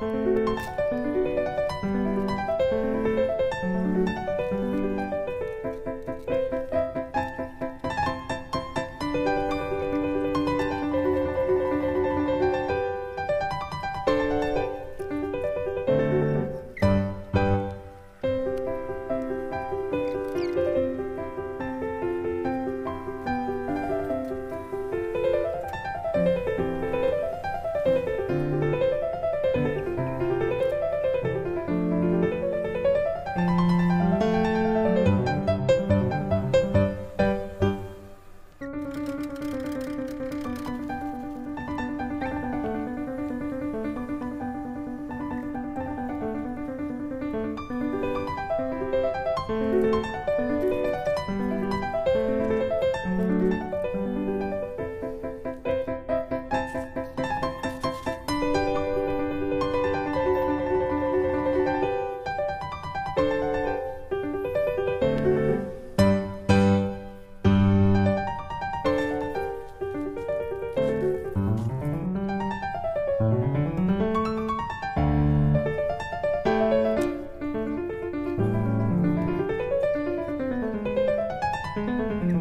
うん。Música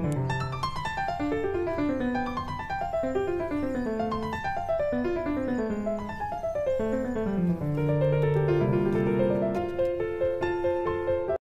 Bye.